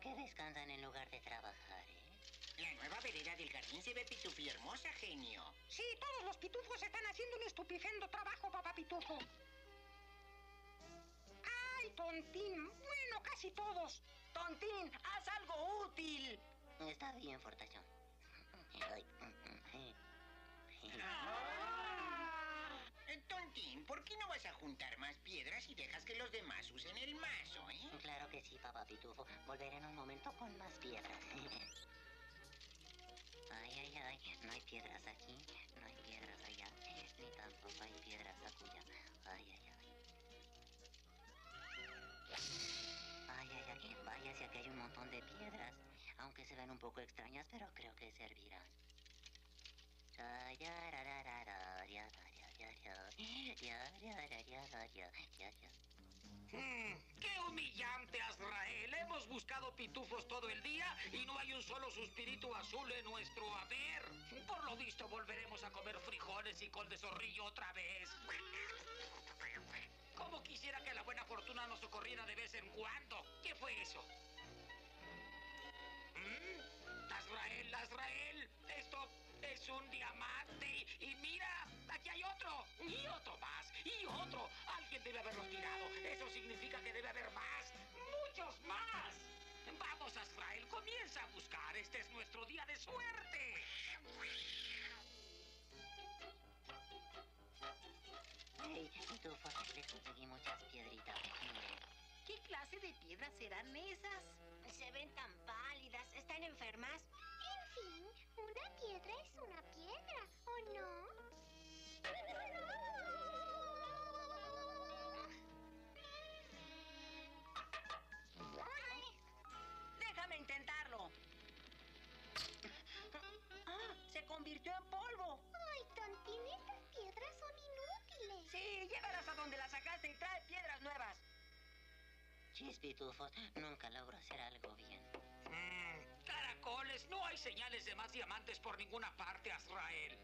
qué descansan en lugar de trabajar, eh? La nueva vereda del jardín se ve pitufi hermosa, genio. Sí, todos los pitufos están haciendo un estupefendo trabajo, papá pitufo. ¡Ay, tontín! Bueno, casi todos. Tontín, haz algo útil. Está bien, Fortachón. Ay, Eh, Tontín, ¿por qué no vas a juntar más piedras y dejas que los demás usen el papá Pitufo. Volveré en un momento con más piedras. Ay, ay, ay. No hay piedras aquí, no hay piedras allá, ni tampoco hay piedras acullá. Ay, ay, ay. Ay, ay, ay. Vaya, si aquí hay un montón de piedras. Aunque se ven un poco extrañas, pero creo que servirán. Hmm, ¡Qué humillante, Azrael! Hemos buscado pitufos todo el día y no hay un solo suspirito azul en nuestro haber. Por lo visto, volveremos a comer frijoles y col de zorrillo otra vez. Como quisiera que la buena fortuna nos socorriera de vez en cuando. ¿Qué fue eso? ¿Mm? Azrael, Azrael, esto es un diamante. Y mira, aquí hay otro. Y otro más. Y otro. Alguien debe haberlos tirado. Este es nuestro día de suerte. Hey, les conseguí muchas piedritas. ¿Qué clase de piedras serán esas? Se ven tan pálidas. ¿Están enfermas? En fin, una piedra es una donde las sacaste y trae piedras nuevas. Chis, Pitufo, nunca logro hacer algo bien. Mm, caracoles, no hay señales de más diamantes por ninguna parte, Azrael.